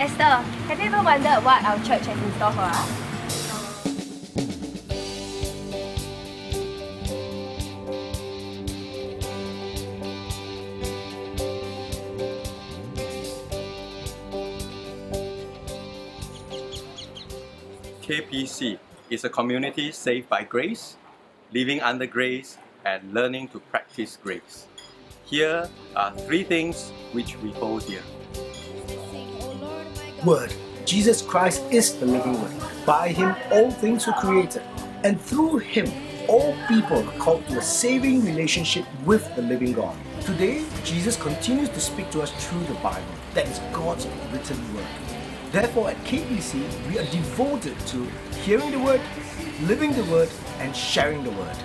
Esther, have you ever wondered what our church has in store for us? KPC is a community saved by grace, living under grace, and learning to practice grace. Here are three things which we hold dear. Word. Jesus Christ is the living Word. By Him, all things were created, and through Him, all people are called to a saving relationship with the living God. Today, Jesus continues to speak to us through the Bible, that is God's written Word. Therefore, at KPC, we are devoted to hearing the Word, living the Word, and sharing the Word.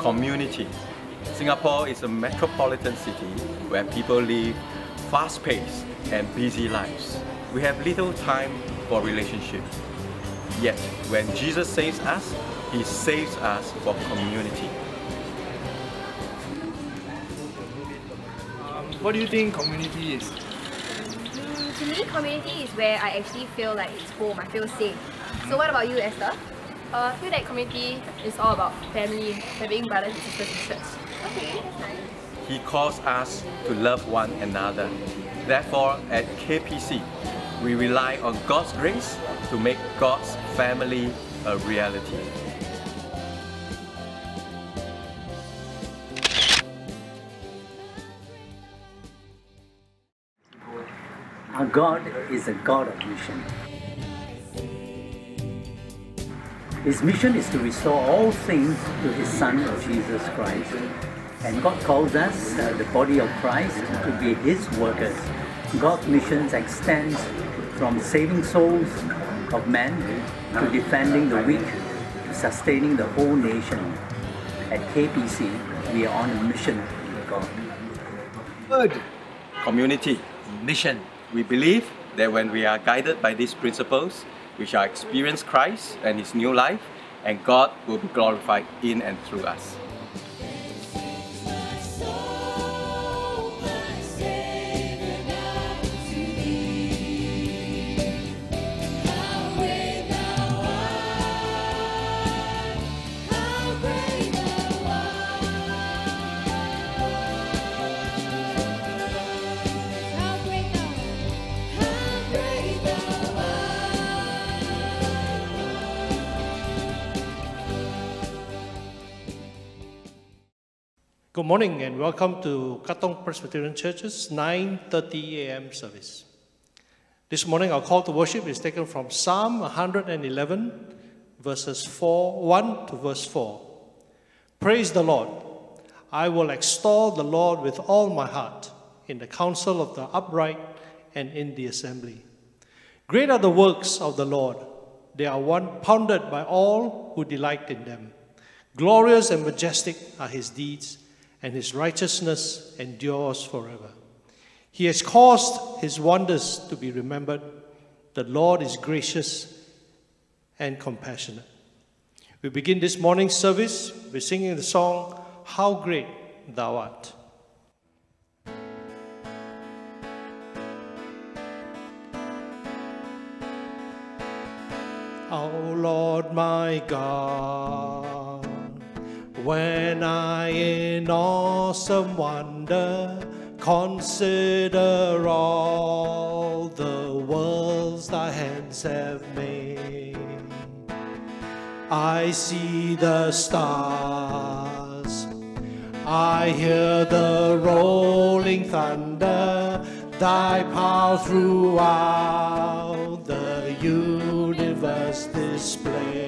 Community. Singapore is a metropolitan city where people live fast paced and busy lives. We have little time for relationship. Yet, when Jesus saves us, He saves us for community. Um, what do you think community is? Mm, to me, community is where I actually feel like it's home, I feel safe. So what about you, Esther? Uh, I feel that community is all about family, having brothers and sisters in church. He calls us to love one another. Therefore, at KPC, we rely on God's grace to make God's family a reality. Our God is a God of mission. His mission is to restore all things to His Son, Jesus Christ. And God calls us, uh, the body of Christ, to be His workers. God's mission extends from saving souls of men to defending the weak to sustaining the whole nation. At KPC, we are on a mission with God. Word. Community. Mission. We believe that when we are guided by these principles, we shall experience Christ and His new life, and God will be glorified in and through us. Morning and welcome to Katong Presbyterian Church's 9:30 a.m. service. This morning our call to worship is taken from Psalm 111 verses 4 1 to verse 4. Praise the Lord. I will extol the Lord with all my heart in the council of the upright and in the assembly. Great are the works of the Lord. They are one pounded by all who delight in them. Glorious and majestic are his deeds, and his righteousness endures forever. He has caused his wonders to be remembered. The Lord is gracious and compassionate. We begin this morning's service by singing the song, How Great Thou Art. O Lord my God, when I in awesome wonder consider all the worlds thy hands have made, I see the stars, I hear the rolling thunder, thy power throughout the universe display.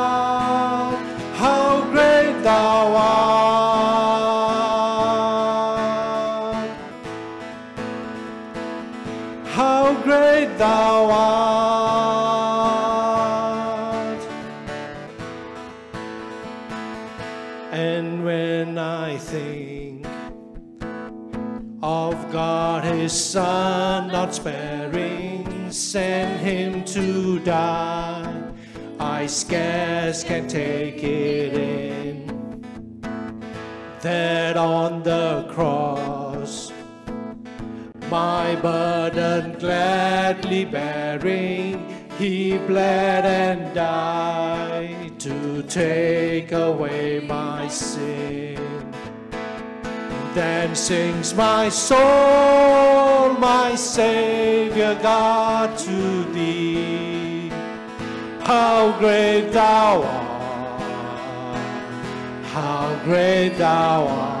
Thou art. And when I think of God, His Son, not sparing, sent Him to die, I scarce can take it in that on the cross, my burden gladly bearing, he bled and died to take away my sin. Then sings my soul, my Savior God, to thee. How great thou art! how great thou art.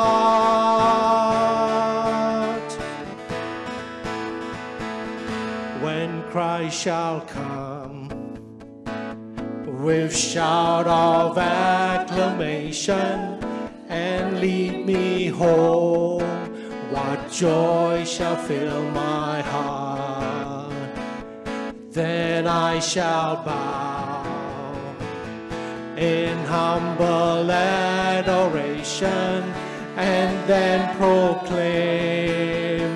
Christ shall come with shout of acclamation and lead me home, what joy shall fill my heart? Then I shall bow in humble adoration and then proclaim,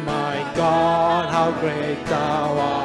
My God, how great thou art.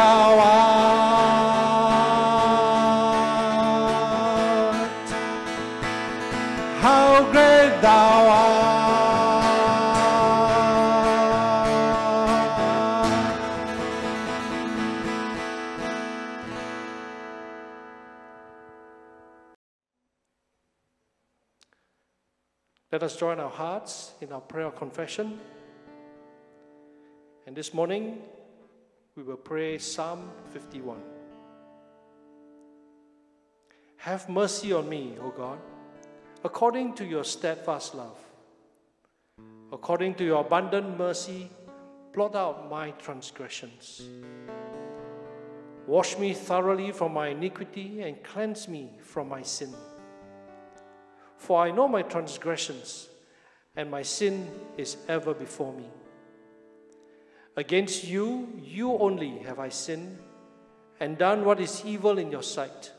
Thou art. How great thou art. Let us join our hearts in our prayer of confession. And this morning, we will pray Psalm 51. Have mercy on me, O God, according to your steadfast love. According to your abundant mercy, blot out my transgressions. Wash me thoroughly from my iniquity and cleanse me from my sin. For I know my transgressions, and my sin is ever before me. Against you, you only have I sinned, and done what is evil in your sight,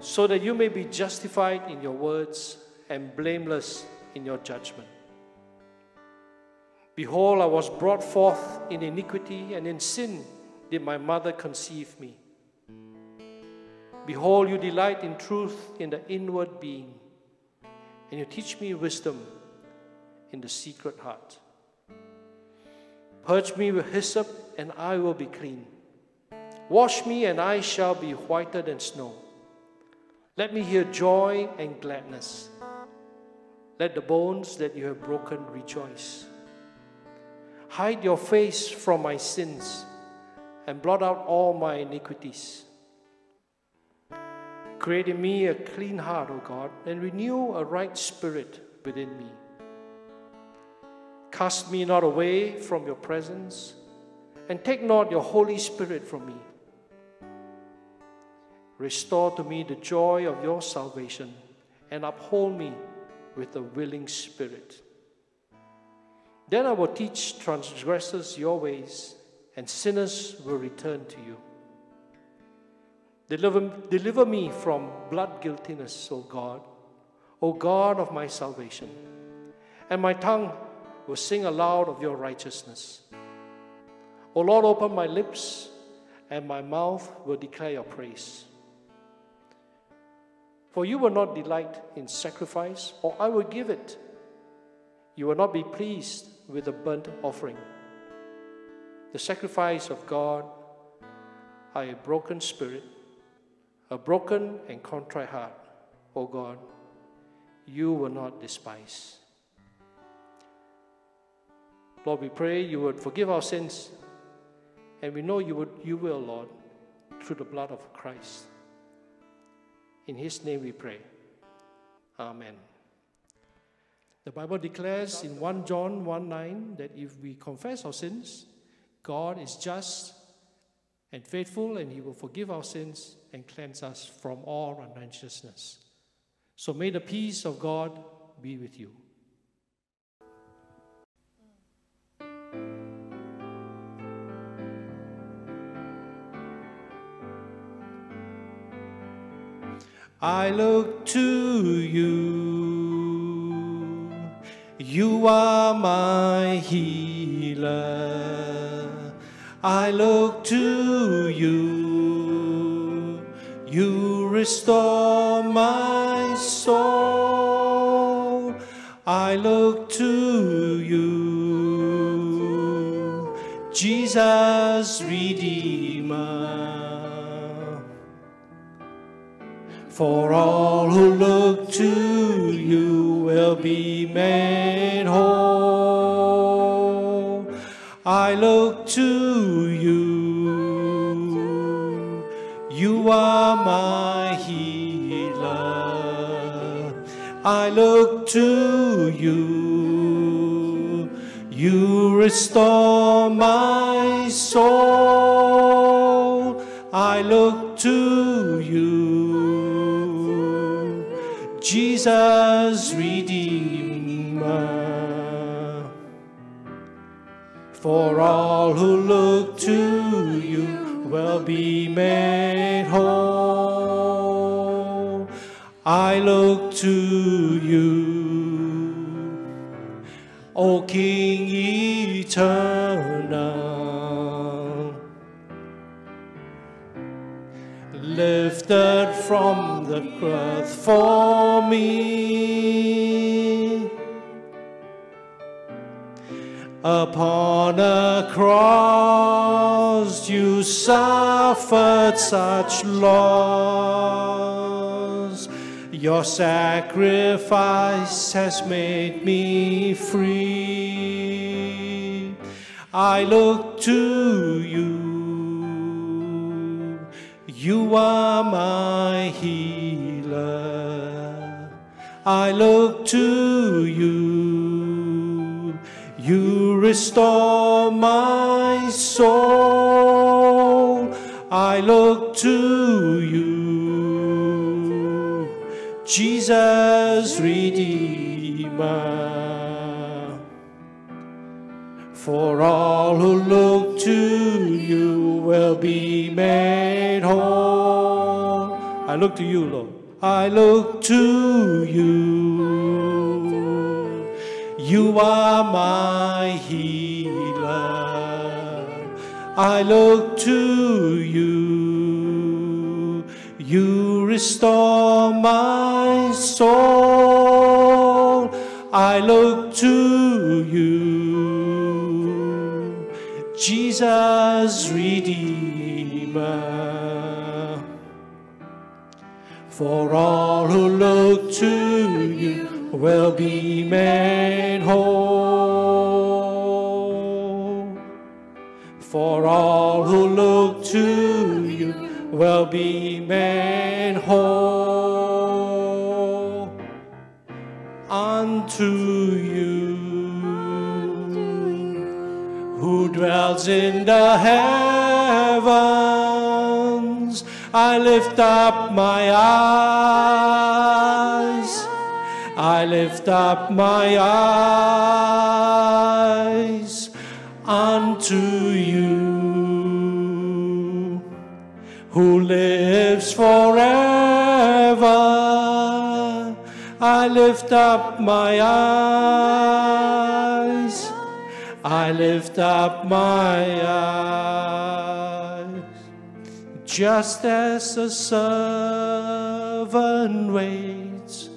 so that you may be justified in your words and blameless in your judgment. Behold, I was brought forth in iniquity, and in sin did my mother conceive me. Behold, you delight in truth in the inward being, and you teach me wisdom in the secret heart. Purge me with hyssop, and I will be clean. Wash me, and I shall be whiter than snow. Let me hear joy and gladness. Let the bones that you have broken rejoice. Hide your face from my sins and blot out all my iniquities. Create in me a clean heart, O God, and renew a right spirit within me. Cast me not away from your presence, and take not your Holy Spirit from me. Restore to me the joy of your salvation, and uphold me with a willing spirit. Then I will teach transgressors your ways, and sinners will return to you. Deliver, deliver me from blood guiltiness, O God, O God of my salvation. And my tongue will sing aloud of your righteousness. O Lord, open my lips, and my mouth will declare your praise. For you will not delight in sacrifice, or I will give it. You will not be pleased with a burnt offering. The sacrifice of God are a broken spirit a broken and contrite heart, O God, you will not despise. Lord, we pray you would forgive our sins, and we know you, would, you will, Lord, through the blood of Christ. In his name we pray. Amen. The Bible declares in 1 John 1 9 that if we confess our sins, God is just and faithful, and he will forgive our sins and cleanse us from all unrighteousness. So may the peace of God be with you. I look to you, you are my healer. I look to you, you restore my soul. I look to you, Jesus Redeemer. For all who look to you will be made whole. I look to you. You are my healer. I look to you. You restore my soul. I look to you. Jesus Redeemer. For all who look to you will be made whole. I look to you, O King eternal, lifted from the earth for me Upon a cross you suffered such loss. Your sacrifice has made me free. I look to you. You are my healer. I look to you. You restore my soul. I look to you, Jesus Redeemer. For all who look to you will be made whole. I look to you, Lord. I look to you. You are my healer. I look to you. You restore my soul. I look to you. Jesus Redeemer. For all who look to you will be made whole. For all who look to you will be made whole. unto you dwells in the heavens. I lift up my eyes. I lift up my eyes unto you who lives forever. I lift up my eyes. I lift up my eyes. Just as a servant waits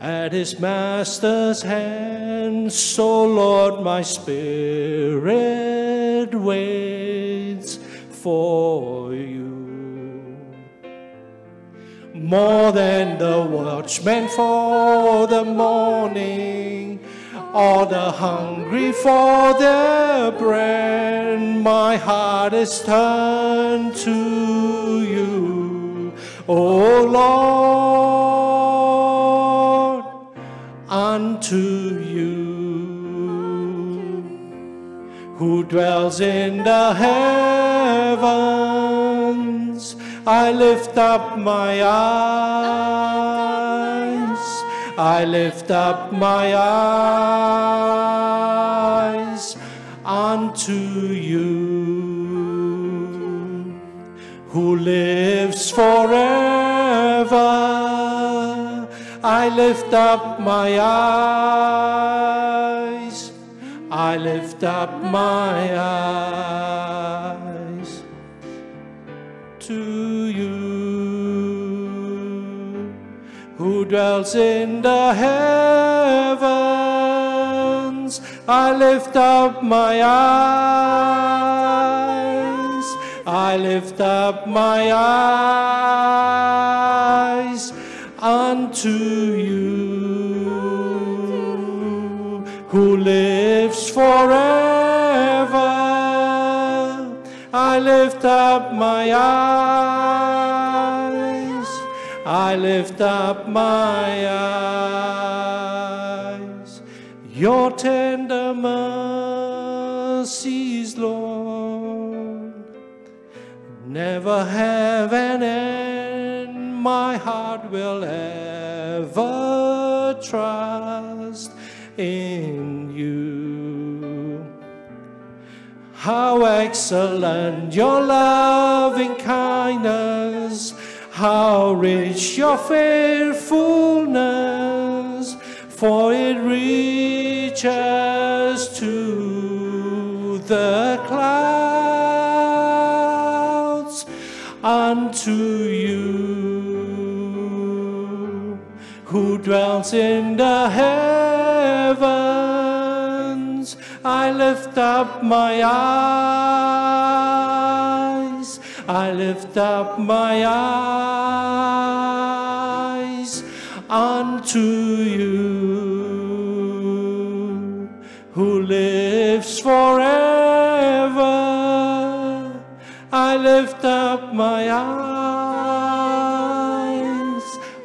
at his master's hand, so Lord, my spirit waits for you. More than the watchman for the morning, or the hungry for their bread, my heart is turned to you, O Lord, unto you who dwells in the heavens. I lift up my eyes. I lift up my eyes unto you who lives forever. I lift up my eyes. I lift up my eyes to who dwells in the heavens. I lift up my eyes. I lift up my eyes unto you who lives forever. I lift up my eyes. I lift up my eyes. Your tender mercies, Lord, never have an end. My heart will ever trust in you. How excellent your loving kindness, how rich your faithfulness, for it reaches to the clouds unto you who dwells in the heavens. I lift up my eyes. I lift up my eyes unto you who lives forever. I lift up my eyes.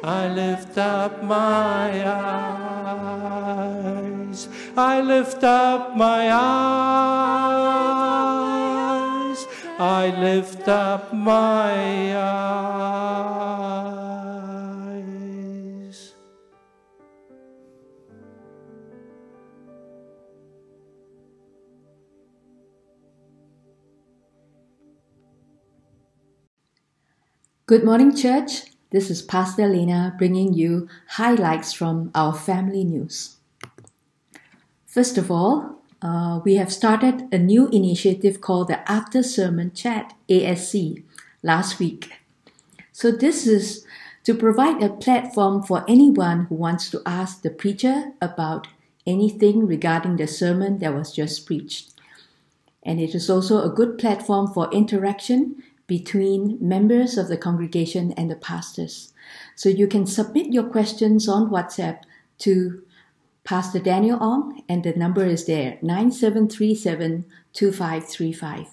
I lift up my eyes. I lift up my eyes. I lift up my eyes. Good morning, church. This is Pastor Lena bringing you highlights from our family news. First of all, uh, we have started a new initiative called the After Sermon Chat ASC last week. So, this is to provide a platform for anyone who wants to ask the preacher about anything regarding the sermon that was just preached. And it is also a good platform for interaction between members of the congregation and the pastors. So you can submit your questions on WhatsApp to Pastor Daniel Ong, and the number is there 9737 2535.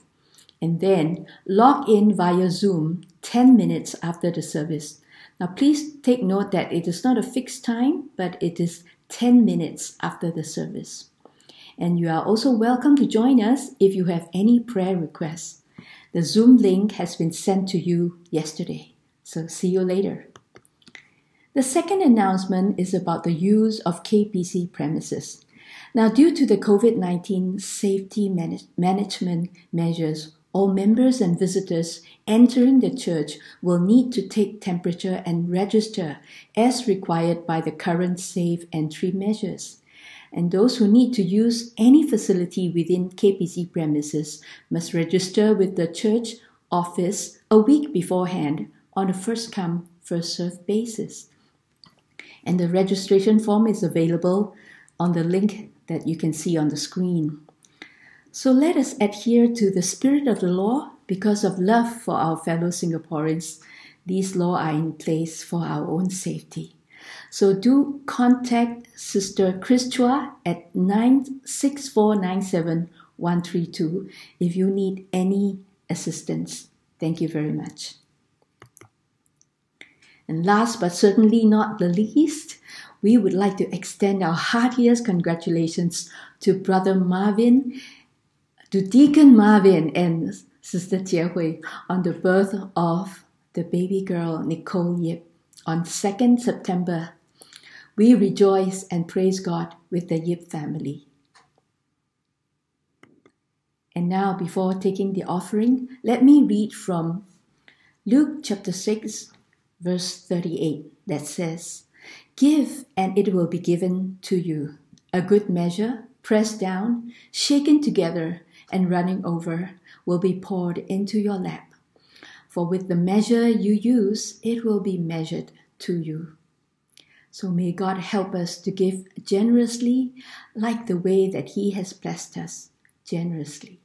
And then log in via Zoom 10 minutes after the service Now, please take note that it is not a fixed time, but it is 10 minutes after the service. And you are also welcome to join us if you have any prayer requests. The Zoom link has been sent to you yesterday. So, see you later. The second announcement is about the use of KPC premises. Now, due to the COVID 19 safety manage- management measures, all members and visitors entering the church will need to take temperature and register as required by the current safe entry measures. And those who need to use any facility within KPC premises must register with the church office a week beforehand on a first come, first served basis. And the registration form is available on the link that you can see on the screen. So let us adhere to the spirit of the law because of love for our fellow Singaporeans. These laws are in place for our own safety. So do contact Sister Chris Chua at 96497 if you need any assistance. Thank you very much. And last but certainly not the least, we would like to extend our heartiest congratulations to Brother Marvin to Deacon Marvin and Sister Jie Hui on the birth of the baby girl Nicole Yip on 2nd September. We rejoice and praise God with the Yip family. And now, before taking the offering, let me read from Luke chapter 6, verse 38 that says, Give and it will be given to you, a good measure, pressed down, shaken together and running over will be poured into your lap. For with the measure you use, it will be measured to you. So may God help us to give generously, like the way that He has blessed us generously.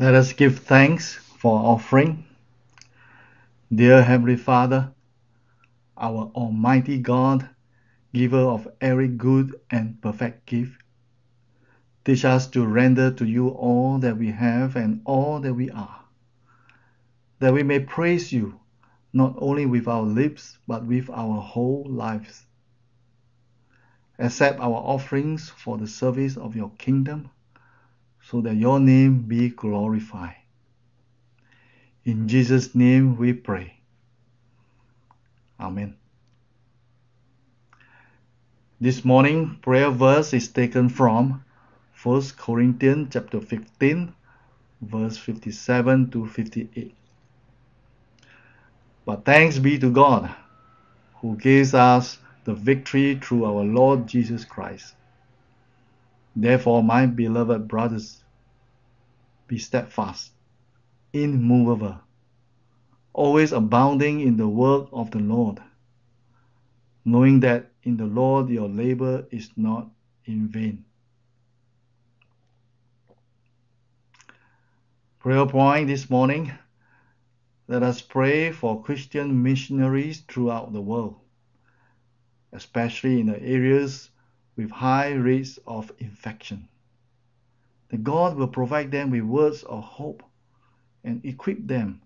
Let us give thanks for offering. Dear Heavenly Father, our Almighty God, giver of every good and perfect gift, teach us to render to you all that we have and all that we are, that we may praise you not only with our lips but with our whole lives. Accept our offerings for the service of your kingdom so that your name be glorified. In Jesus' name we pray. Amen. This morning prayer verse is taken from 1 Corinthians chapter 15 verse 57 to 58. But thanks be to God who gives us the victory through our Lord Jesus Christ. Therefore, my beloved brothers, be steadfast, immovable, always abounding in the work of the Lord, knowing that in the Lord your labor is not in vain. Prayer point this morning. Let us pray for Christian missionaries throughout the world, especially in the areas with high rates of infection. That God will provide them with words of hope and equip them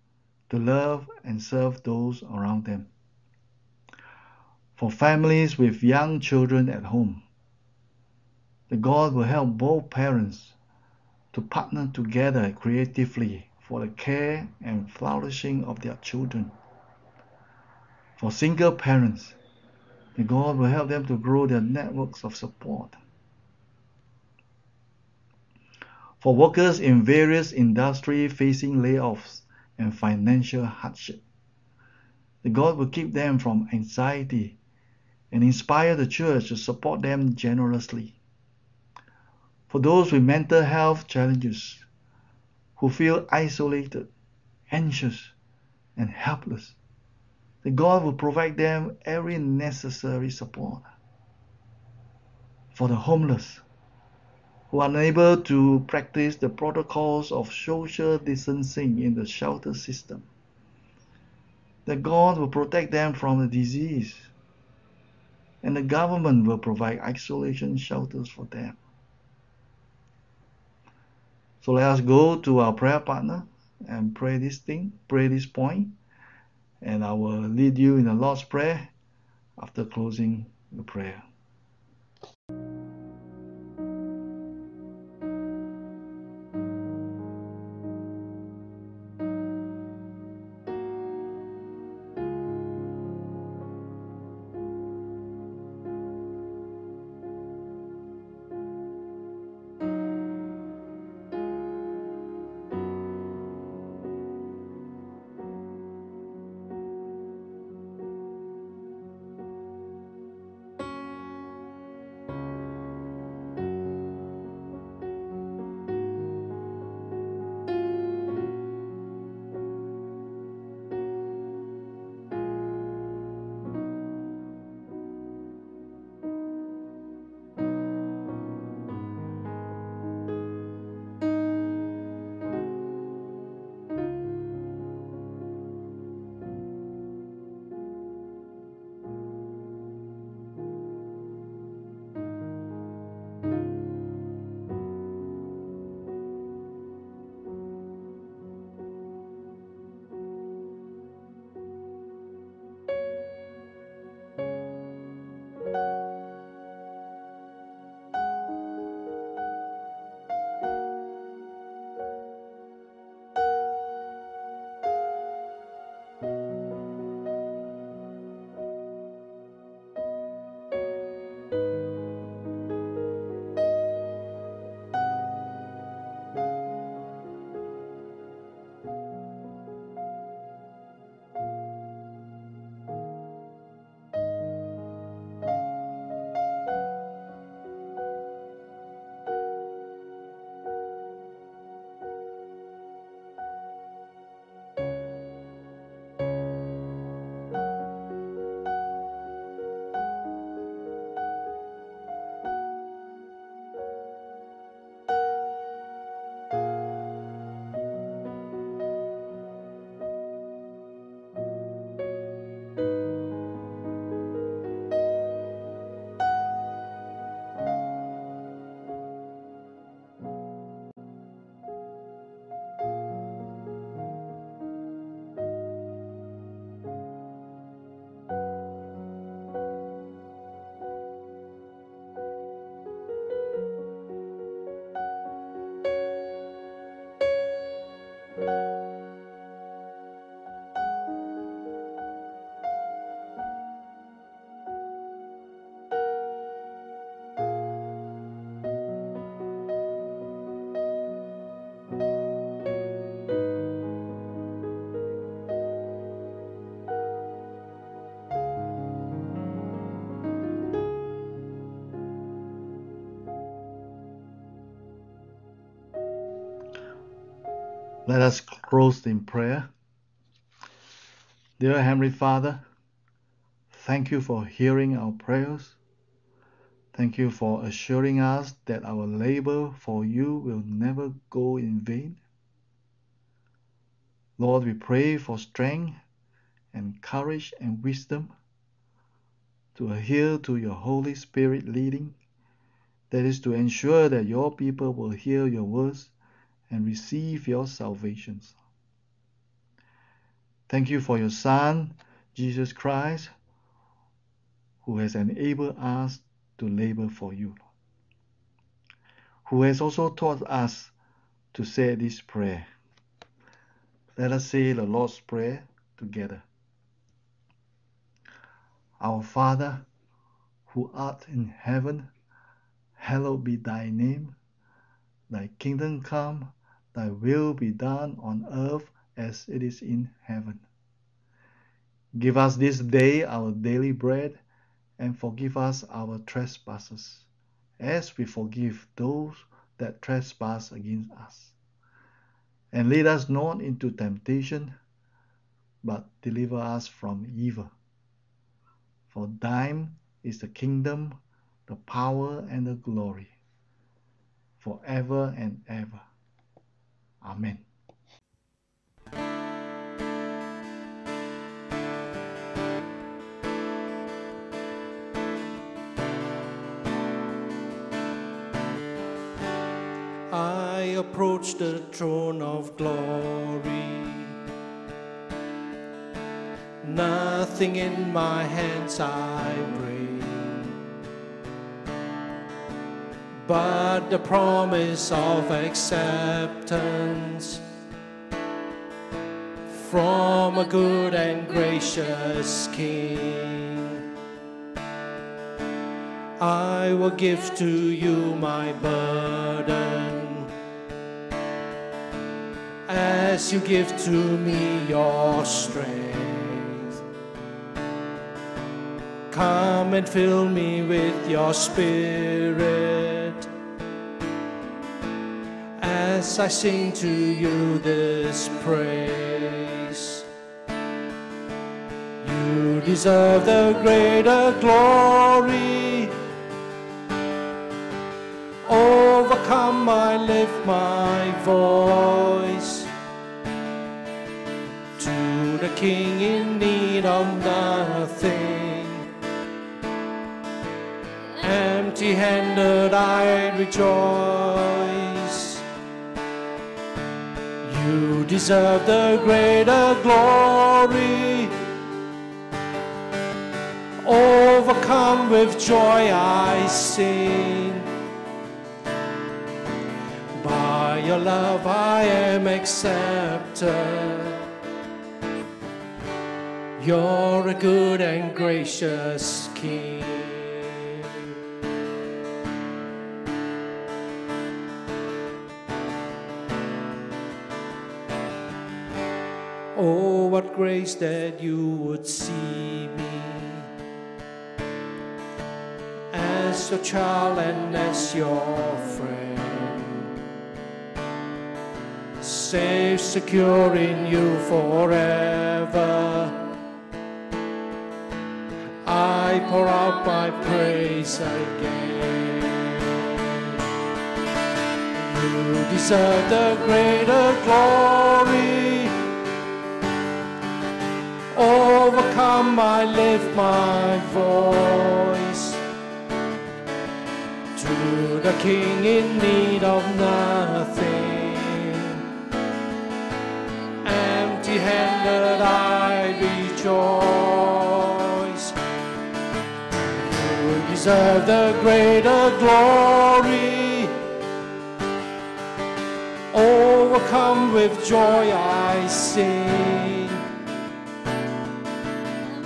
to love and serve those around them. For families with young children at home, that God will help both parents to partner together creatively for the care and flourishing of their children. For single parents, that God will help them to grow their networks of support. For workers in various industries facing layoffs and financial hardship, that God will keep them from anxiety and inspire the church to support them generously. For those with mental health challenges, who feel isolated, anxious, and helpless, that God will provide them every necessary support. For the homeless, who are unable to practice the protocols of social distancing in the shelter system, that God will protect them from the disease, and the government will provide isolation shelters for them. So let us go to our prayer partner and pray this thing, pray this point, and I will lead you in a Lord's Prayer after closing the prayer. Let us close in prayer. Dear Heavenly Father, thank you for hearing our prayers. Thank you for assuring us that our labor for you will never go in vain. Lord, we pray for strength and courage and wisdom to adhere to your Holy Spirit leading, that is, to ensure that your people will hear your words and receive your salvations. Thank you for your Son, Jesus Christ, who has enabled us to labor for you, who has also taught us to say this prayer. Let us say the Lord's Prayer together. Our Father, who art in heaven, hallowed be thy name. Thy kingdom come, thy will be done on earth as it is in heaven. Give us this day our daily bread, and forgive us our trespasses, as we forgive those that trespass against us. And lead us not into temptation, but deliver us from evil. For thine is the kingdom, the power, and the glory, forever and ever. Amen. I approach the throne of glory. Nothing in my hands I bring, but the promise of acceptance from a good and gracious King. I will give to you my burden as you give to me your strength. Come and fill me with your spirit as I sing to you this praise. You deserve the greater glory. Overcome, I lift my voice to the King in need of nothing. Empty handed, I rejoice. Deserve the greater glory. Overcome with joy, I sing. By your love, I am accepted. You're a good and gracious King. Oh, what grace that you would see me as your child and as your friend. Safe, secure in you forever. I pour out my praise again. You deserve the greater glory. Overcome, I lift my voice to the King in need of nothing. Empty handed, I rejoice. You deserve the greater glory. Overcome with joy, I sing.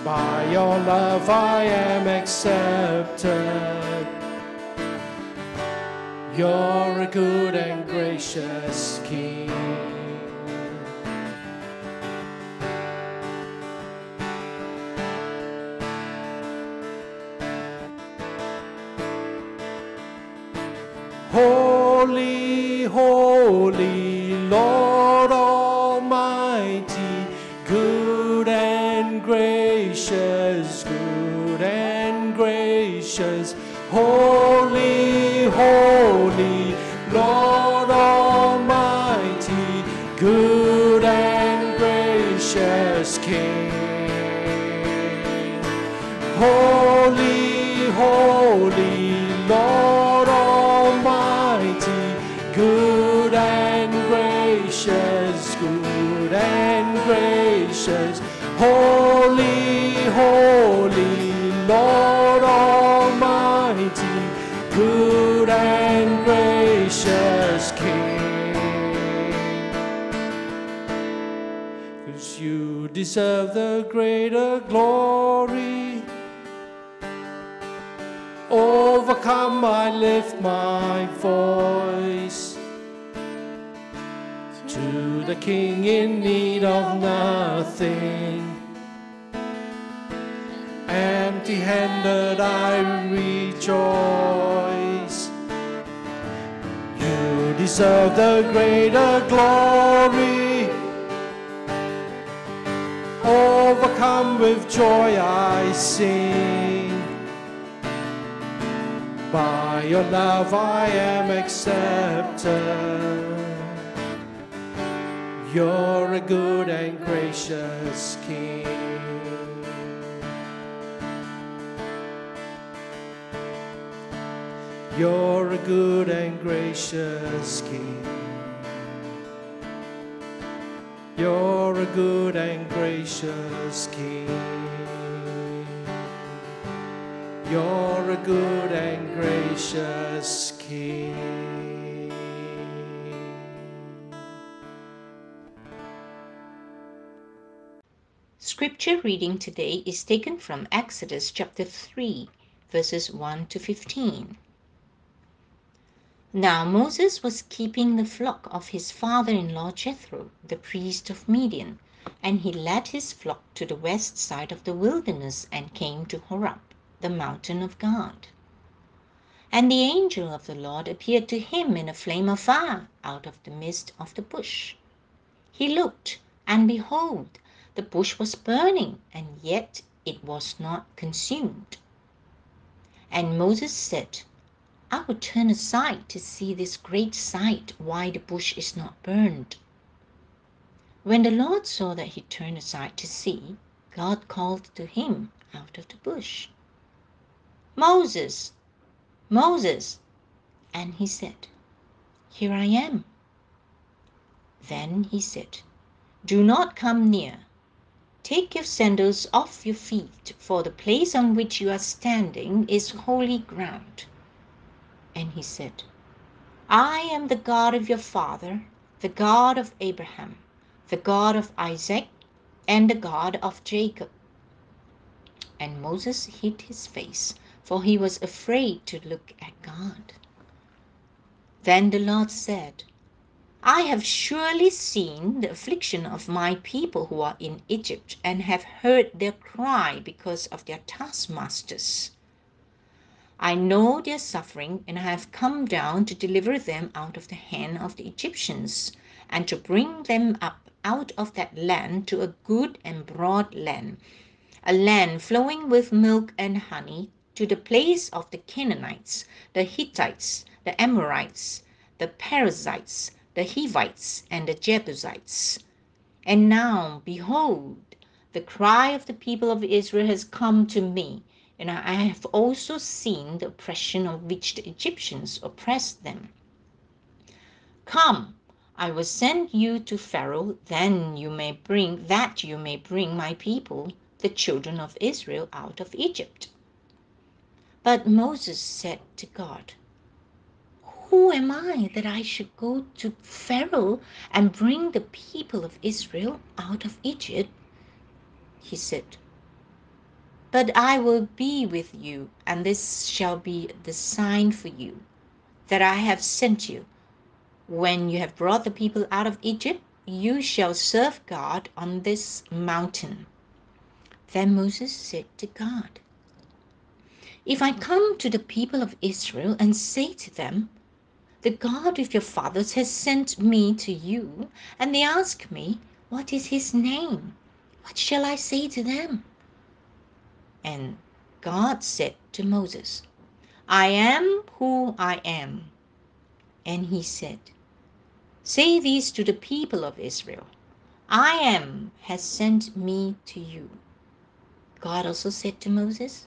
By your love I am accepted. You're a good and gracious King. Love I am accepted. You're a good and gracious King. You're a good and gracious King. You're a good and gracious King. You're a good King. Scripture reading today is taken from Exodus chapter 3, verses 1 to 15. Now Moses was keeping the flock of his father in law Jethro, the priest of Midian, and he led his flock to the west side of the wilderness and came to Horeb, the mountain of God. And the angel of the Lord appeared to him in a flame of fire out of the midst of the bush. He looked, and behold, the bush was burning, and yet it was not consumed. And Moses said, I will turn aside to see this great sight, why the bush is not burned. When the Lord saw that he turned aside to see, God called to him out of the bush, Moses, Moses. And he said, Here I am. Then he said, Do not come near. Take your sandals off your feet, for the place on which you are standing is holy ground. And he said, I am the God of your father, the God of Abraham, the God of Isaac, and the God of Jacob. And Moses hid his face, for he was afraid to look at God. Then the Lord said, I have surely seen the affliction of my people who are in Egypt, and have heard their cry because of their taskmasters. I know their suffering, and I have come down to deliver them out of the hand of the Egyptians, and to bring them up out of that land to a good and broad land, a land flowing with milk and honey, to the place of the Canaanites, the Hittites, the Amorites, the Perizzites, the Hivites, and the Jebusites. And now, behold, the cry of the people of Israel has come to me, and I have also seen the oppression of which the Egyptians oppressed them. Come, I will send you to Pharaoh, then you may bring that you may bring my people, the children of Israel, out of Egypt. But Moses said to God, Who am I that I should go to Pharaoh and bring the people of Israel out of Egypt? He said, But I will be with you, and this shall be the sign for you that I have sent you. When you have brought the people out of Egypt, you shall serve God on this mountain. Then Moses said to God, If I come to the people of Israel and say to them, The God of your fathers has sent me to you, and they ask me, What is his name? What shall I say to them? And God said to Moses, I am who I am. And he said, Say this to the people of Israel I am has sent me to you. God also said to Moses,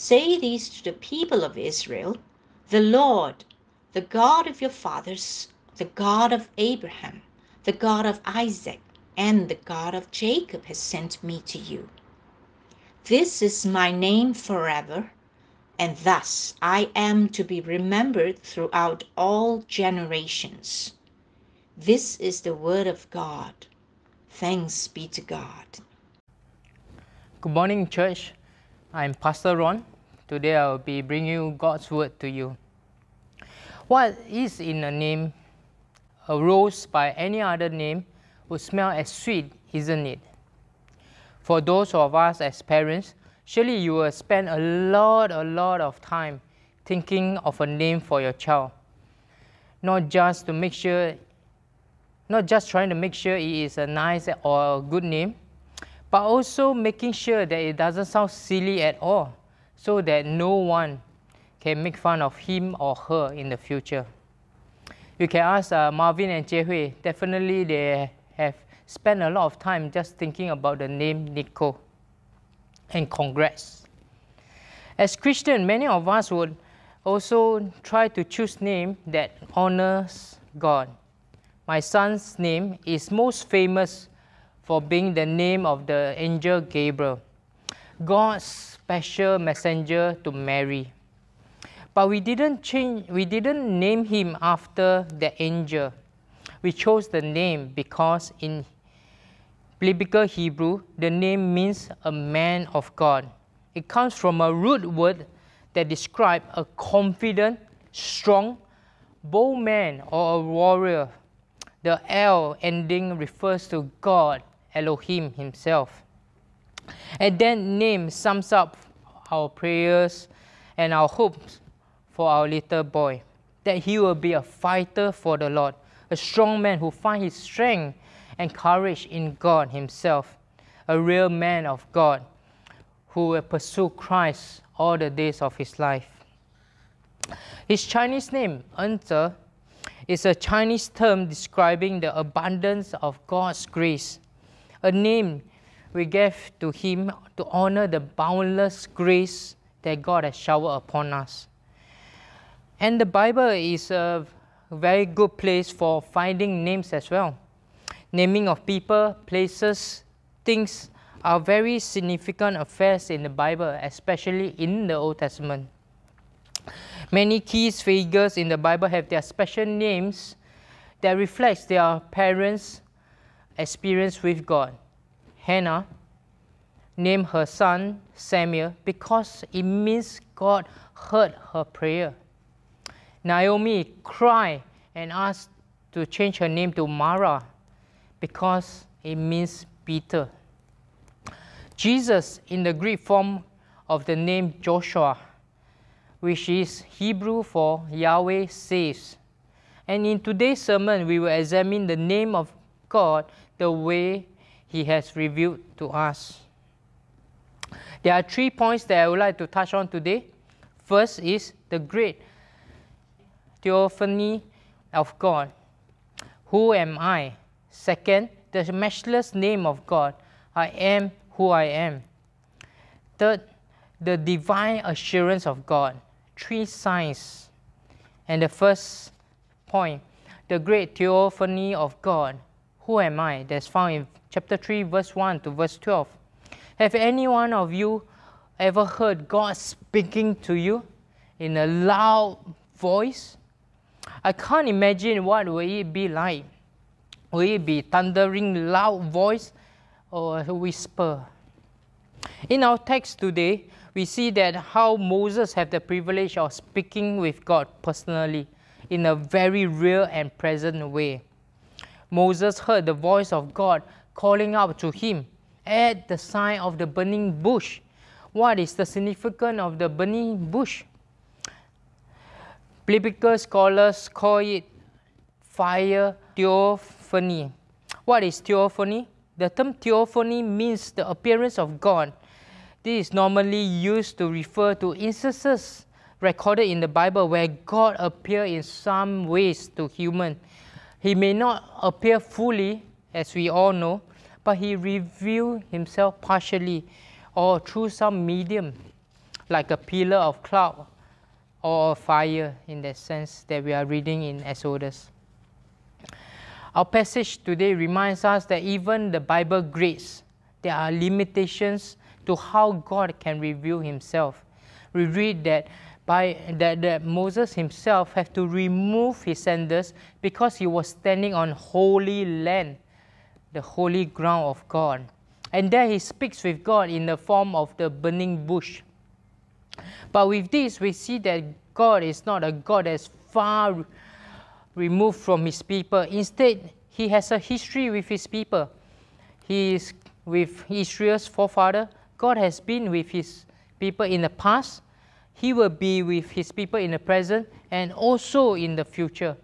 Say this to the people of Israel The Lord, the God of your fathers, the God of Abraham, the God of Isaac, and the God of Jacob has sent me to you. This is my name forever, and thus I am to be remembered throughout all generations. This is the word of God. Thanks be to God. Good morning, church. I'm Pastor Ron. Today I will be bringing God's word to you. What is in a name? A rose by any other name would smell as sweet, isn't it? For those of us as parents, surely you will spend a lot, a lot of time thinking of a name for your child. Not just to make sure, not just trying to make sure it is a nice or a good name, but also making sure that it doesn't sound silly at all so that no one can make fun of him or her in the future. You can ask uh, Marvin and Hui, definitely they have spent a lot of time just thinking about the name Nico. And congrats. As Christian, many of us would also try to choose name that honors God. My son's name is most famous for being the name of the angel Gabriel, God's special messenger to Mary. But we didn't change we didn't name him after the angel. We chose the name because in biblical Hebrew the name means a man of God. It comes from a root word that describes a confident, strong, bold man or a warrior. The L ending refers to God Elohim himself. And that name sums up our prayers and our hopes for our little boy that he will be a fighter for the Lord, a strong man who finds his strength and courage in God himself, a real man of God who will pursue Christ all the days of his life. His Chinese name, Enter, is a Chinese term describing the abundance of God's grace a name we gave to him to honor the boundless grace that God has showered upon us. And the Bible is a very good place for finding names as well. Naming of people, places, things are very significant affairs in the Bible, especially in the Old Testament. Many key figures in the Bible have their special names that reflects their parents' experience with God. Hannah named her son Samuel because it means God heard her prayer. Naomi cried and asked to change her name to Mara because it means bitter. Jesus, in the Greek form of the name Joshua, which is Hebrew for Yahweh saves. And in today's sermon, we will examine the name of God the way He has revealed to us. There are three points that I would like to touch on today. First is the great theophany of God. Who am I? Second, the matchless name of God. I am who I am. Third, the divine assurance of God. Three signs. And the first point, the great theophany of God. Who am I? That's found in chapter 3, verse 1 to verse 12. Have any one of you ever heard God speaking to you in a loud voice? I can't imagine what will it be like. Will it be thundering loud voice or a whisper? In our text today, we see that how Moses had the privilege of speaking with God personally in a very real and present way. Moses heard the voice of God calling out to him at the sign of the burning bush. What is the significance of the burning bush? Biblical scholars call it fire theophany. What is theophany? The term theophany means the appearance of God. This is normally used to refer to instances recorded in the Bible where God appeared in some ways to human. He may not appear fully, as we all know, but he revealed himself partially or through some medium, like a pillar of cloud or a fire, in that sense that we are reading in Exodus. Our passage today reminds us that even the Bible grades, there are limitations to how God can reveal himself. We read that by that, that Moses himself had to remove his sandals because he was standing on holy land, the holy ground of God. And there he speaks with God in the form of the burning bush. But with this, we see that God is not a God that's far removed from his people. Instead, he has a history with his people. He is with Israel's forefather. God has been with his people in the past. He will be with his people in the present and also in the future.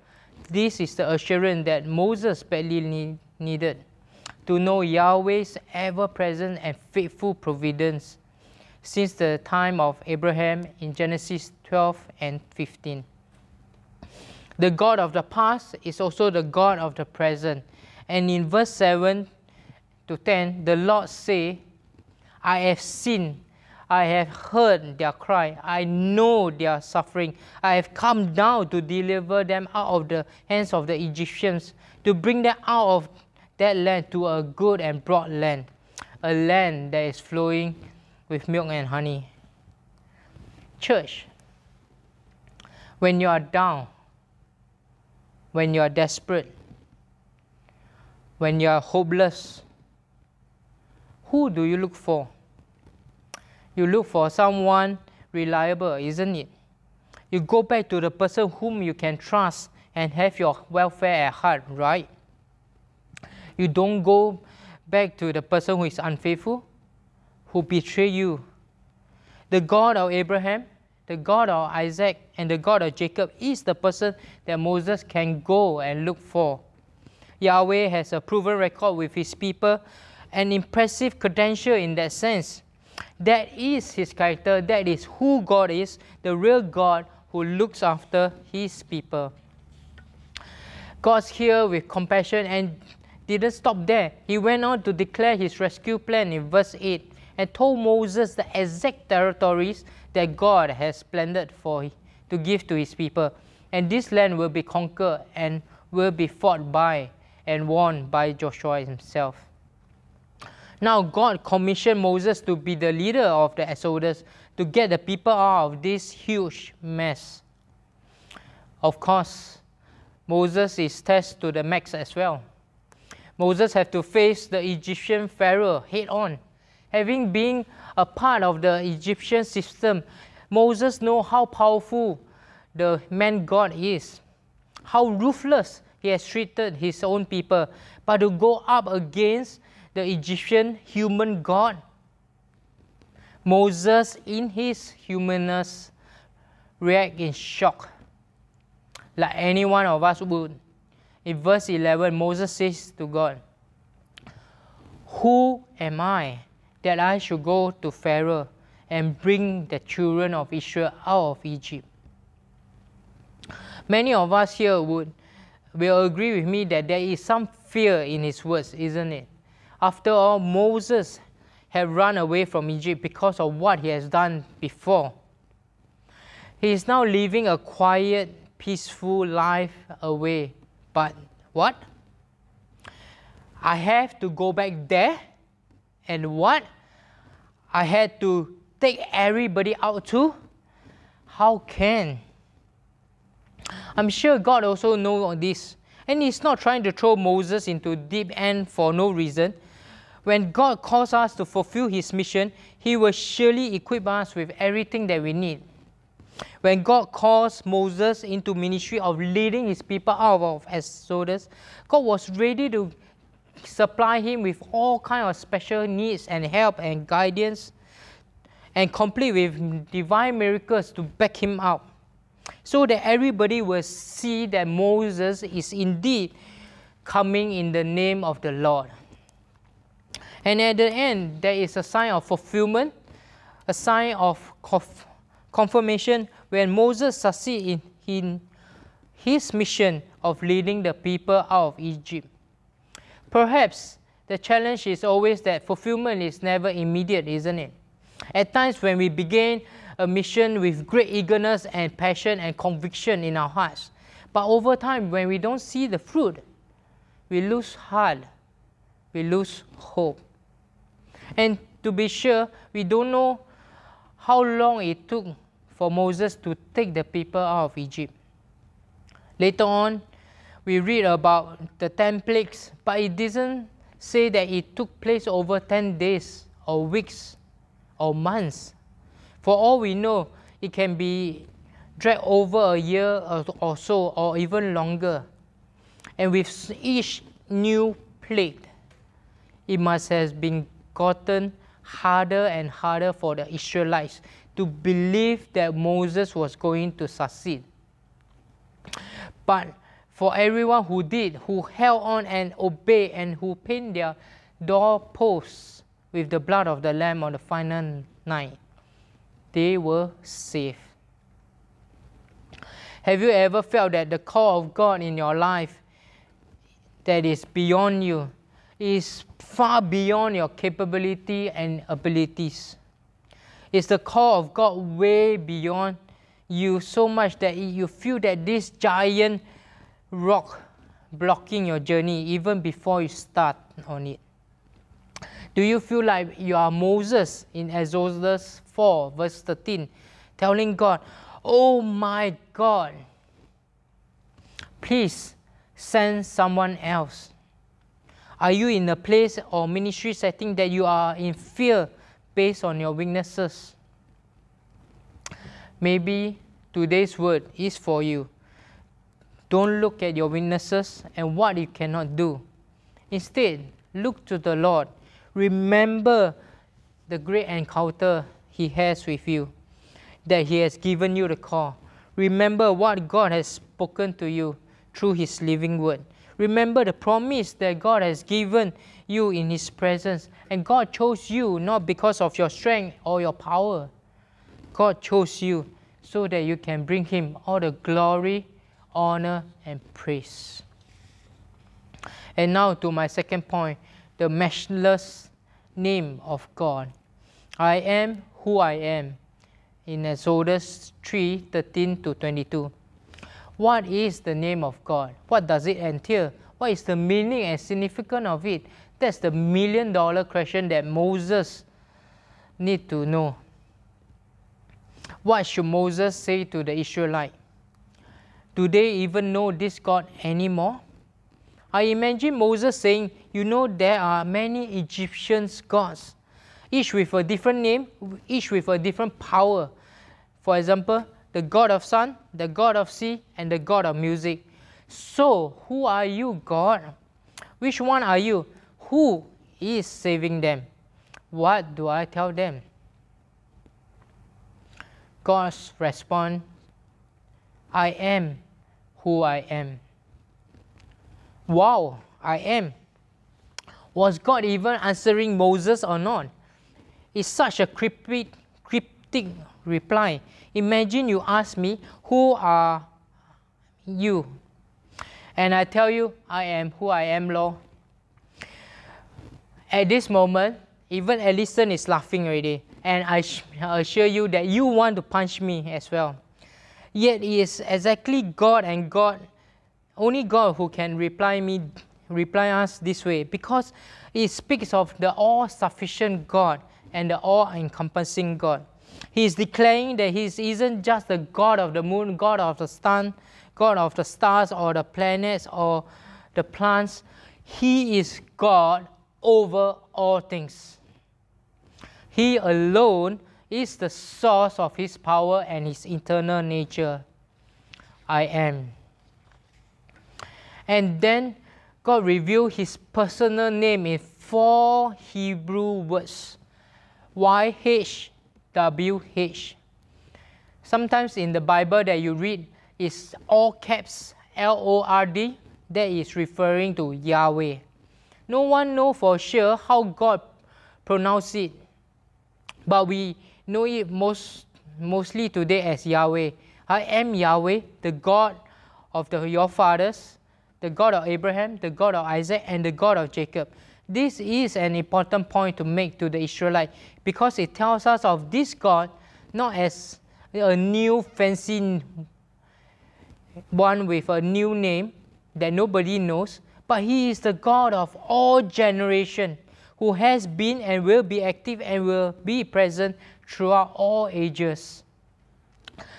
This is the assurance that Moses badly need, needed to know Yahweh's ever present and faithful providence since the time of Abraham in Genesis 12 and 15. The God of the past is also the God of the present. And in verse 7 to 10, the Lord say, I have seen, I have heard their cry, I know their suffering. I have come down to deliver them out of the hands of the Egyptians, to bring them out of that land to a good and broad land, a land that is flowing with milk and honey. Church, when you are down, when you are desperate, when you are hopeless, who do you look for? You look for someone reliable, isn't it? You go back to the person whom you can trust and have your welfare at heart, right? You don't go back to the person who is unfaithful, who betray you. The God of Abraham, the God of Isaac, and the God of Jacob is the person that Moses can go and look for. Yahweh has a proven record with his people, an impressive credential in that sense. That is his character, that is who God is, the real God who looks after his people. God's here with compassion and didn't stop there. He went on to declare his rescue plan in verse 8 and told Moses the exact territories that God has planned for to give to his people. And this land will be conquered and will be fought by and won by Joshua himself. Now God commissioned Moses to be the leader of the Exodus to get the people out of this huge mess. Of course, Moses is tested to the max as well. Moses had to face the Egyptian Pharaoh head on. Having been a part of the Egyptian system, Moses knows how powerful the man God is, how ruthless he has treated his own people. But to go up against the Egyptian human God, Moses, in his humanness, react in shock, like any one of us would. In verse 11, Moses says to God, Who am I that I should go to Pharaoh and bring the children of Israel out of Egypt? Many of us here would will agree with me that there is some fear in his words, isn't it? After all, Moses had run away from Egypt because of what he has done before. He is now living a quiet, peaceful life away but what? I have to go back there and what? I had to take everybody out too? How can? I'm sure God also knows this. And He's not trying to throw Moses into deep end for no reason. When God calls us to fulfill His mission, He will surely equip us with everything that we need. When God calls Moses into ministry of leading his people out of Exodus, God was ready to supply him with all kind of special needs and help and guidance and complete with divine miracles to back him up so that everybody will see that Moses is indeed coming in the name of the Lord. And at the end, there is a sign of fulfillment a sign of confirmation when Moses succeeded in, in his mission of leading the people out of Egypt. Perhaps the challenge is always that fulfillment is never immediate, isn't it? At times when we begin a mission with great eagerness and passion and conviction in our hearts, but over time when we don't see the fruit, we lose heart, we lose hope. And to be sure, we don't know how long it took for Moses to take the people out of Egypt. Later on, we read about the 10 plagues, but it doesn't say that it took place over 10 days or weeks or months. For all we know, it can be dragged over a year or so or even longer. And with each new plague, it must have been gotten harder and harder for the Israelites to believe that Moses was going to succeed. But for everyone who did, who held on and obeyed, and who pinned their doorposts with the blood of the Lamb on the final night, they were safe. Have you ever felt that the call of God in your life that is beyond you is far beyond your capability and abilities? Is the call of God way beyond you so much that you feel that this giant rock blocking your journey even before you start on it? Do you feel like you are Moses in Exodus 4, verse 13, telling God, Oh my God, please send someone else? Are you in a place or ministry setting that you are in fear based on your weaknesses? Maybe today's word is for you. Don't look at your weaknesses and what you cannot do. Instead, look to the Lord. Remember the great encounter He has with you, that He has given you the call. Remember what God has spoken to you through His living word. Remember the promise that God has given you in His presence. And God chose you not because of your strength or your power. God chose you so that you can bring Him all the glory honor, and praise. And now to my second point the matchless name of God. I am who I am in Exodus 3 13 to 22. What is the name of God? What does it entail? What is the meaning and significance of it? That's the million dollar question that Moses need to know. What should Moses say to the Israelite? Do they even know this God anymore? I imagine Moses saying, You know, there are many Egyptian gods, each with a different name, each with a different power. For example, the God of sun, the God of sea, and the God of music. So, who are you, God? Which one are you? Who is saving them? What do I tell them? God's response I am who I am. Wow, I am. Was God even answering Moses or not? It's such a cryptic, cryptic reply. Imagine you ask me, Who are you? And I tell you, I am who I am, Lord. At this moment, even Ellison is laughing already. And I assure you that you want to punch me as well. Yet it is exactly God and God, only God who can reply me, reply us this way, because it speaks of the all-sufficient God and the all-encompassing God. He is declaring that He isn't just the God of the moon, God of the sun, God of the stars or the planets or the plants. He is God over all things. He alone is the source of his power and his eternal nature. I am. And then God revealed his personal name in four Hebrew words YHWH. Sometimes in the Bible that you read is all caps L O R D, that is referring to Yahweh. No one know for sure how God pronounced it, but we know it most, mostly today as Yahweh. I am Yahweh, the God of the, your fathers, the God of Abraham, the God of Isaac, and the God of Jacob. This is an important point to make to the Israelite because it tells us of this God not as a new fancy one with a new name that nobody knows, but He is the God of all generation who has been and will be active and will be present throughout all ages.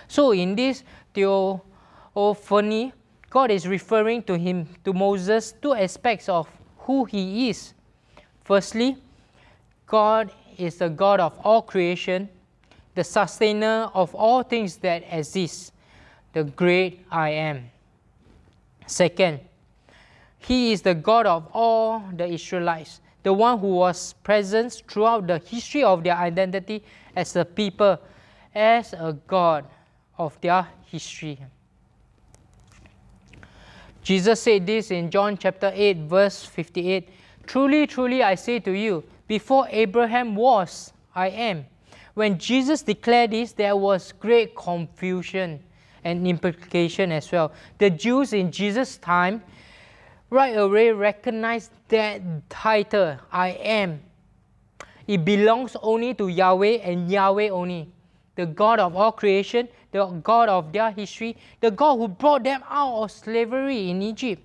So in this theophany, God is referring to him to Moses two aspects of who he is. Firstly, God is the God of all creation, the sustainer of all things that exist, the great I am. Second, he is the God of all the Israelites, the one who was present throughout the history of their identity as a people, as a God of their history. Jesus said this in John chapter 8, verse 58 Truly, truly, I say to you, before Abraham was, I am. When Jesus declared this, there was great confusion and implication as well. The Jews in Jesus' time right away recognized that title, I am. It belongs only to Yahweh and Yahweh only, the God of all creation, the God of their history, the God who brought them out of slavery in Egypt.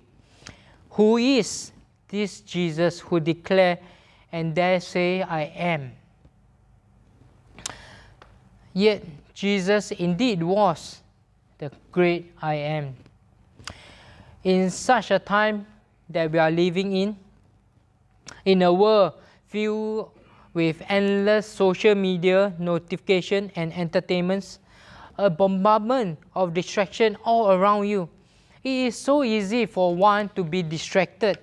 Who is this Jesus who declare and dare say, I am? Yet Jesus indeed was the great I am. In such a time that we are living in, in a world filled with endless social media notification and entertainments, a bombardment of distraction all around you. It is so easy for one to be distracted,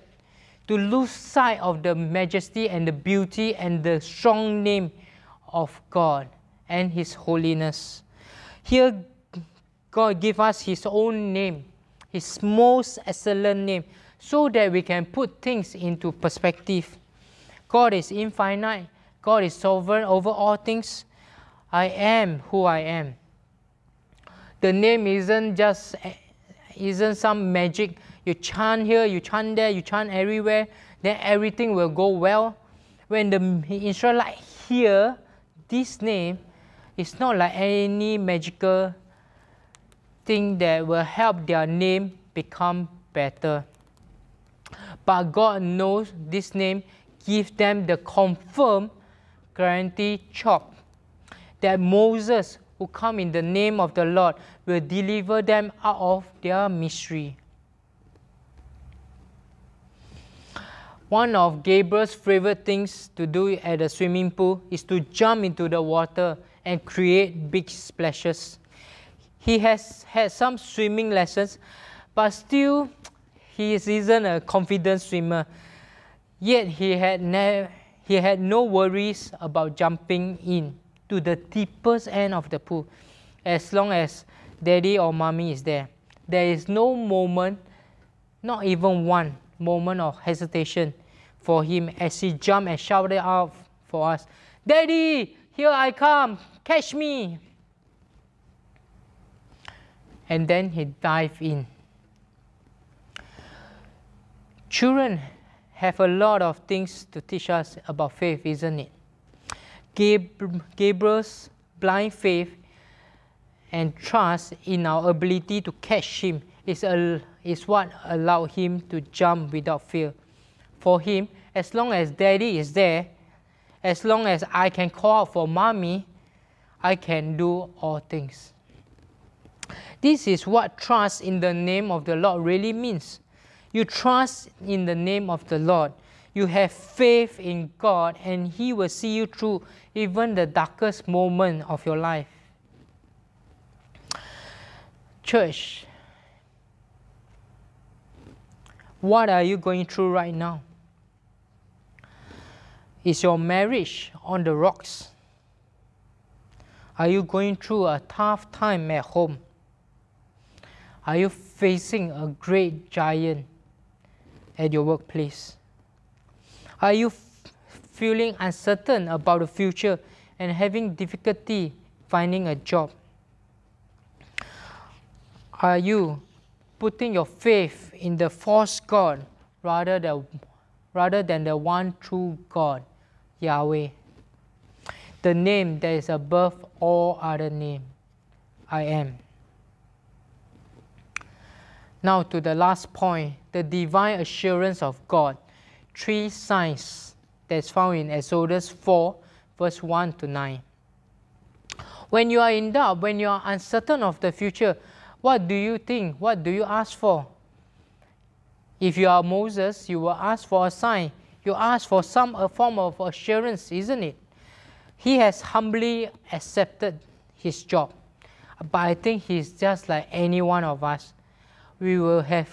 to lose sight of the majesty and the beauty and the strong name of God and His holiness. Here, God give us His own name, His most excellent name, so that we can put things into perspective. God is infinite, God is sovereign over all things. I am who I am. The name isn't just isn't some magic. You chant here, you chant there, you chant everywhere, then everything will go well. When the Israelite hear this name, it's not like any magical thing that will help their name become better. But God knows this name gives them the confirmed guarantee chop that Moses who come in the name of the Lord will deliver them out of their misery. One of Gabriel's favorite things to do at the swimming pool is to jump into the water and create big splashes. He has had some swimming lessons, but still, he isn't a confident swimmer. Yet he had, he had no worries about jumping in to the deepest end of the pool as long as daddy or mommy is there. There is no moment, not even one moment of hesitation for him as he jumped and shouted out for us, Daddy, here I come, catch me. And then he dived in. Children have a lot of things to teach us about faith, isn't it? Gabriel's blind faith and trust in our ability to catch him is, a, is what allowed him to jump without fear. For him, as long as daddy is there, as long as I can call for mommy, I can do all things. This is what trust in the name of the Lord really means. You trust in the name of the Lord. You have faith in God, and He will see you through even the darkest moment of your life. Church, what are you going through right now? Is your marriage on the rocks? Are you going through a tough time at home? Are you facing a great giant at your workplace? Are you feeling uncertain about the future and having difficulty finding a job? Are you putting your faith in the false God rather than, rather than the one true God, Yahweh? The name that is above all other name, I am. Now to the last point, the divine assurance of God. Three signs that's found in Exodus 4, verse 1 to 9. When you are in doubt, when you are uncertain of the future, what do you think? What do you ask for? If you are Moses, you will ask for a sign. You ask for some a form of assurance, isn't it? He has humbly accepted his job. But I think he's just like any one of us. We will have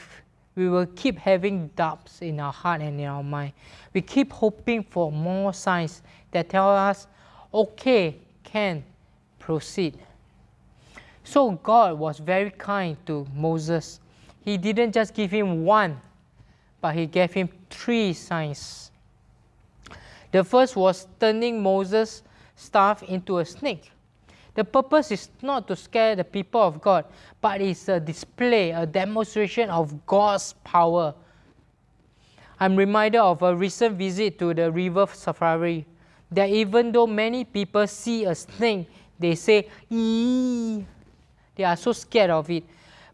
we will keep having doubts in our heart and in our mind. We keep hoping for more signs that tell us, okay, can proceed. So God was very kind to Moses. He didn't just give him one, but he gave him three signs. The first was turning Moses' staff into a snake. The purpose is not to scare the people of God, but it's a display, a demonstration of God's power. I'm reminded of a recent visit to the river safari that even though many people see a snake, they say, Eee! They are so scared of it.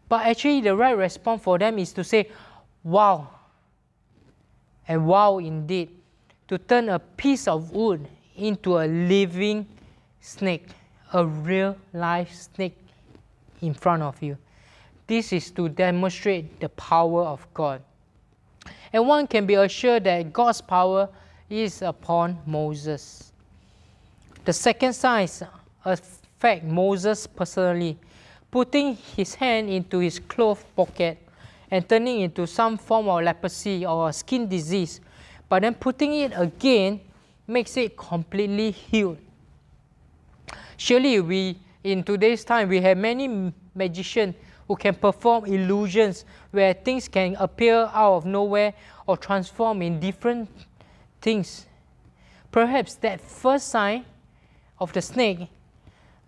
But actually, the right response for them is to say, wow. And wow, indeed. To turn a piece of wood into a living snake, a real life snake in front of you. This is to demonstrate the power of God. And one can be assured that God's power is upon Moses. The second sign affect Moses personally putting his hand into his cloth pocket and turning into some form of leprosy or skin disease, but then putting it again makes it completely healed. Surely we, in today's time, we have many magicians who can perform illusions where things can appear out of nowhere or transform in different things. Perhaps that first sign of the snake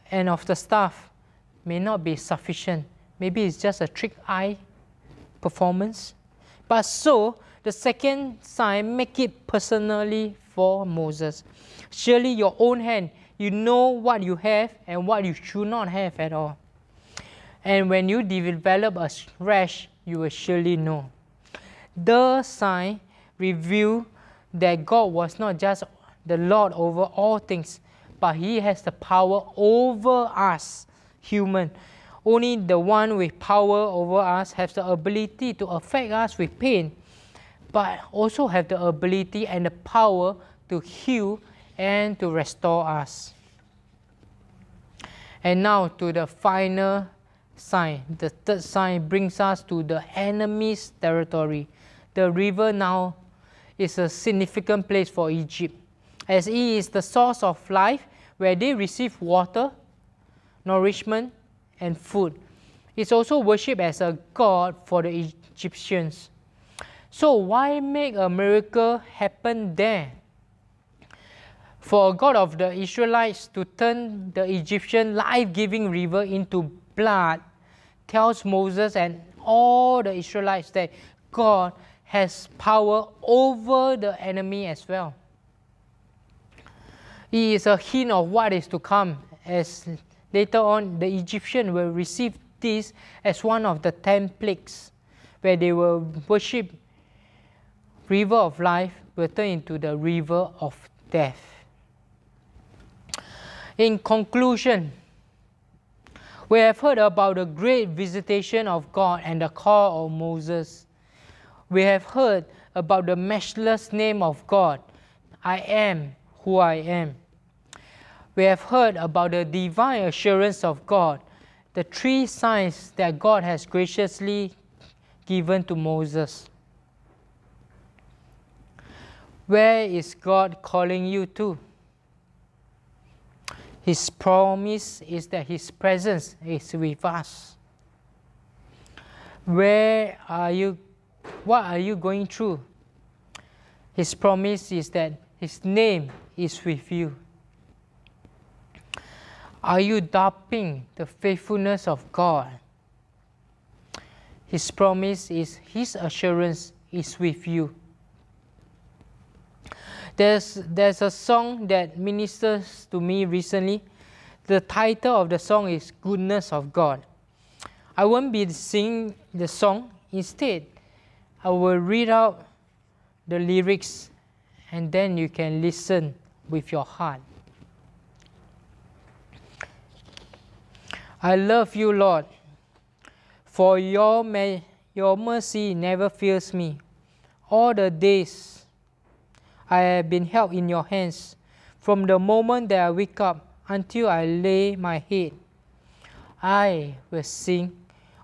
and of the staff may not be sufficient. Maybe it's just a trick eye performance. But so, the second sign, make it personally for Moses. Surely your own hand, you know what you have and what you should not have at all. And when you develop a rash, you will surely know. The sign revealed that God was not just the Lord over all things, but He has the power over us human. Only the one with power over us has the ability to affect us with pain, but also have the ability and the power to heal and to restore us. And now to the final sign. The third sign brings us to the enemy's territory. The river now is a significant place for Egypt, as it is the source of life where they receive water nourishment, and food. It's also worshipped as a god for the Egyptians. So, why make a miracle happen there? For a god of the Israelites to turn the Egyptian life giving river into blood tells Moses and all the Israelites that God has power over the enemy as well. It is a hint of what is to come as Later on, the Egyptians will receive this as one of the ten plagues, where they will worship river of life will turn into the river of death. In conclusion, we have heard about the great visitation of God and the call of Moses. We have heard about the matchless name of God. I am who I am we have heard about the divine assurance of God, the three signs that God has graciously given to Moses. Where is God calling you to? His promise is that His presence is with us. Where are you? What are you going through? His promise is that His name is with you. Are you doubting the faithfulness of God? His promise is, His assurance is with you. There's, there's a song that ministers to me recently. The title of the song is Goodness of God. I won't be singing the song. Instead, I will read out the lyrics and then you can listen with your heart. I love you, Lord, for your, may, your mercy never fails me. All the days I have been held in your hands from the moment that I wake up until I lay my head. I will sing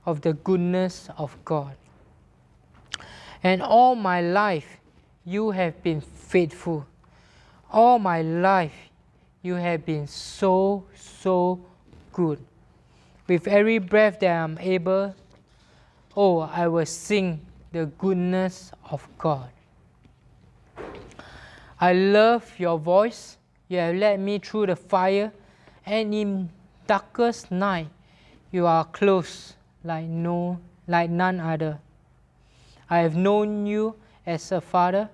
of the goodness of God. And all my life, you have been faithful. All my life, you have been so, so good. With every breath that I'm able, oh, I will sing the goodness of God. I love your voice. You have led me through the fire, and in darkest night, you are close like no, like none other. I have known you as a father.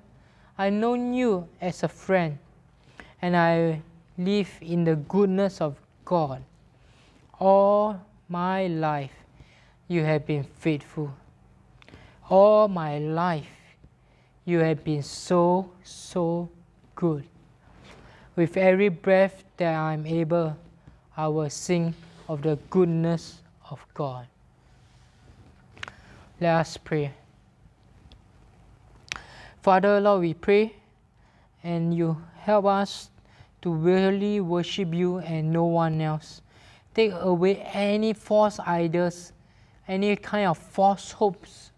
I've known you as a friend, and I live in the goodness of God. All my life, you have been faithful. All my life, you have been so, so good. With every breath that I'm able, I will sing of the goodness of God. Let us pray. Father, Lord, we pray and you help us to really worship you and no one else. Take away any false idols, any kind of false hopes,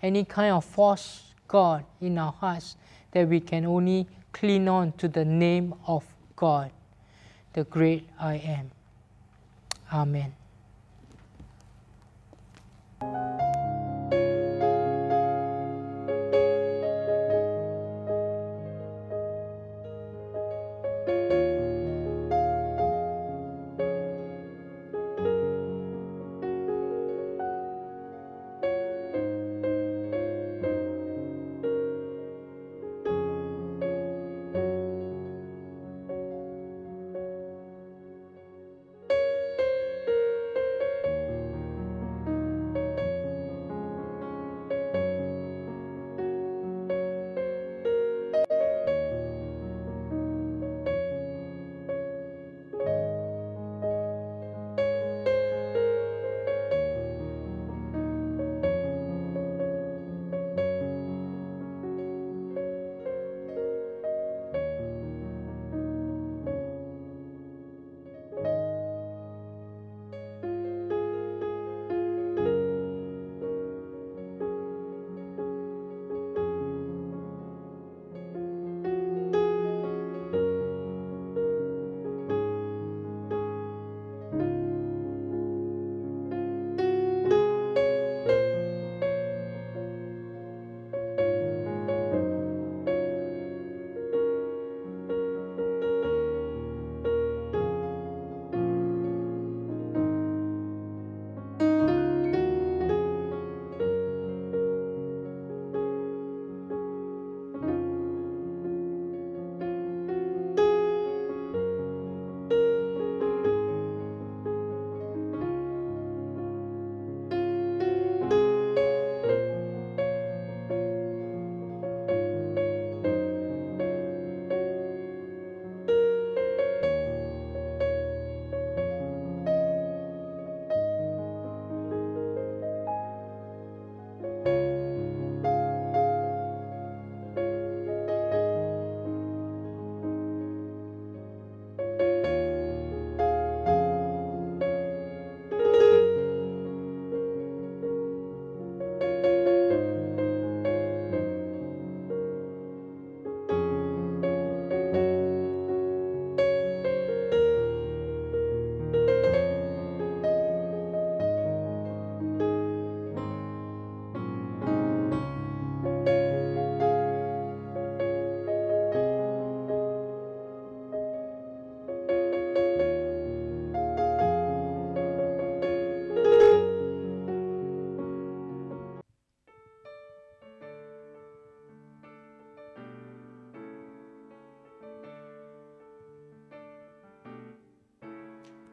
any kind of false God in our hearts that we can only cling on to the name of God, the great I am. Amen.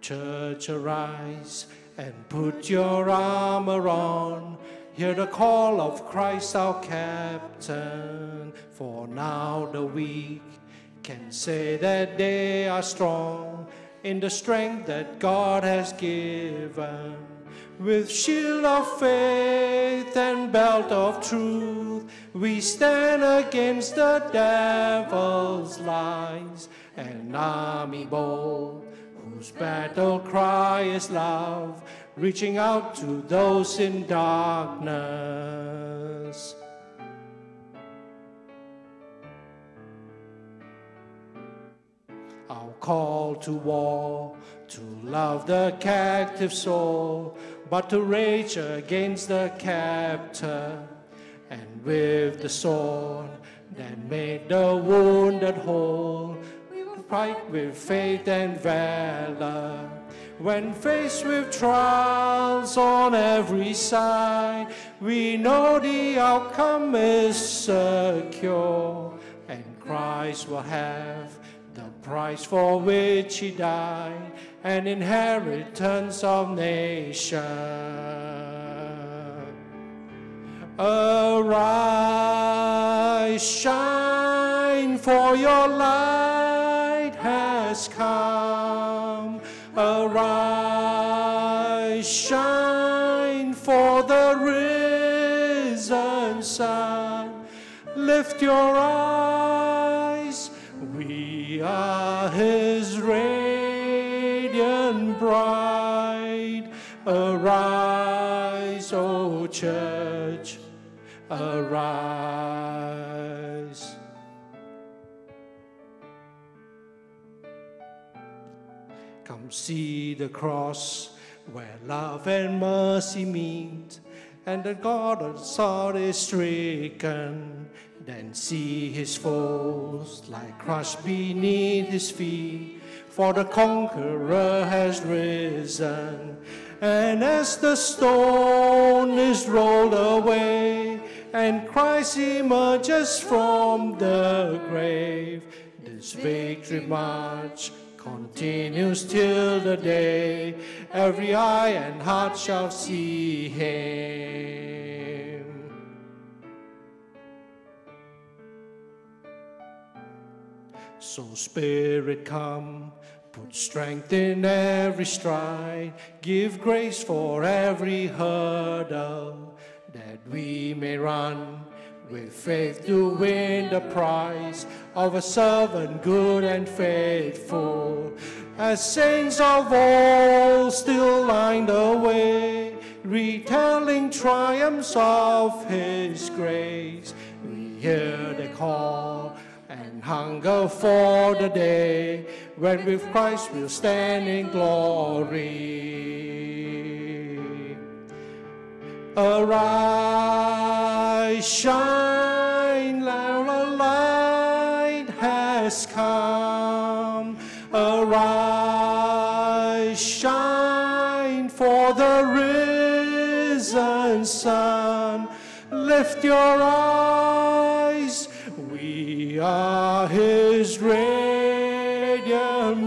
Church, arise and put your armor on. Hear the call of Christ our captain. For now the weak can say that they are strong in the strength that God has given. With shield of faith and belt of truth, we stand against the devil's lies. An army bold, whose battle cry is love, reaching out to those in darkness. Our call to war, to love the captive soul, but to rage against the captor, and with the sword that made the wounded whole, fight with faith and valor. When faced with trials on every side, we know the outcome is secure, and Christ will have the price for which he died, an inheritance of nations. Arise, shine, for your light has come. Arise, shine, for the risen sun. Lift your eyes, we are his radiant bride. Arise, O church, arise. See the cross where love and mercy meet, and the God of sword is stricken. Then see his foes lie crushed beneath his feet, for the conqueror has risen. And as the stone is rolled away, and Christ emerges from the grave, this victory march continues till the day every eye and heart shall see him. So, Spirit, come, put strength in every stride, give grace for every hurdle, that we may run with faith to win the prize of a servant good and faithful. As saints of old still line the way, retelling triumphs of His grace, we hear the call and hunger for the day when with Christ we'll stand in glory. Arise, shine, our light has come. Arise, shine, for the risen sun. Lift your eyes, we are his radiant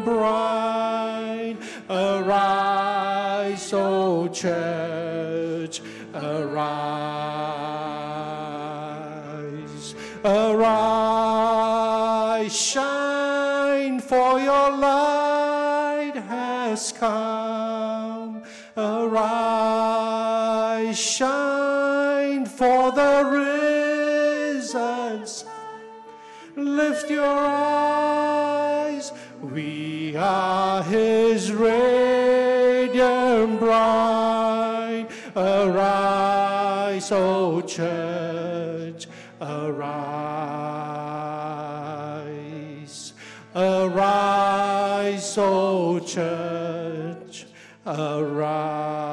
bride. Arise, O church, arise. Arise, has come. Arise, shine, for the risen sun. Lift your eyes, we are his radiant bride. Arise, O church, arise. Arise, O church, arise.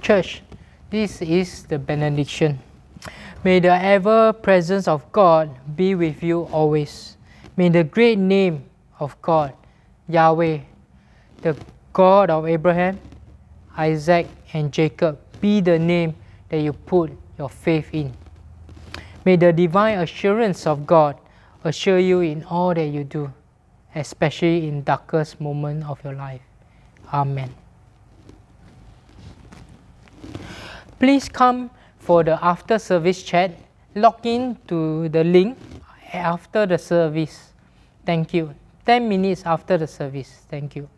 Church, this is the benediction. May the ever presence of God be with you always. May the great name of God, Yahweh, the God of Abraham, Isaac, and Jacob be the name that you put your faith in. May the divine assurance of God assure you in all that you do, especially in darkest moment of your life. Amen. Please come for the after service chat. Log in to the link after the service. Thank you. 10 minutes after the service. Thank you.